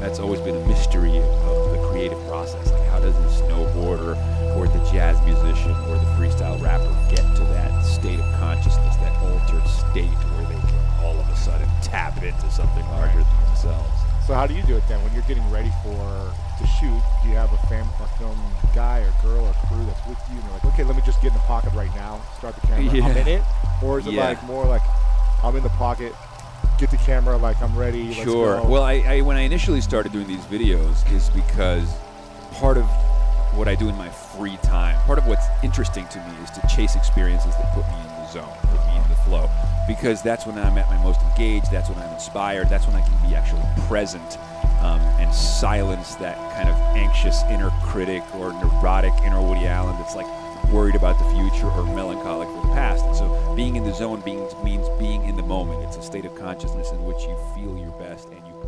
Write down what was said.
that's always been a mystery of, of the creative process. Like, how does a snowboarder or the jazz musician or the freestyle rapper get to that state of consciousness, that altered state where they can all of a sudden tap into something larger than themselves? So how do you do it then when you're getting ready for to shoot? Do you have a, fam- a film guy or girl or crew that's with you and they're like, okay, let me just get in the pocket right now, start the camera, Yeah. I'm in it? Or is it Yeah. like more like I'm in the pocket, get the camera, like I'm ready, let's Sure. Well, I, I when I initially started doing these videos is because part of what I do in my free time, part of what's interesting to me is to chase experiences that put me in the zone, put me in the flow, because that's when I'm at my most engaged. That's when I'm inspired. That's when I can be actually present um, and silence that kind of anxious inner critic or neurotic inner Woody Allen that's like worried about the future or melancholic for the past. Being in the zone being, means being in the moment. It's a state of consciousness in which you feel your best and you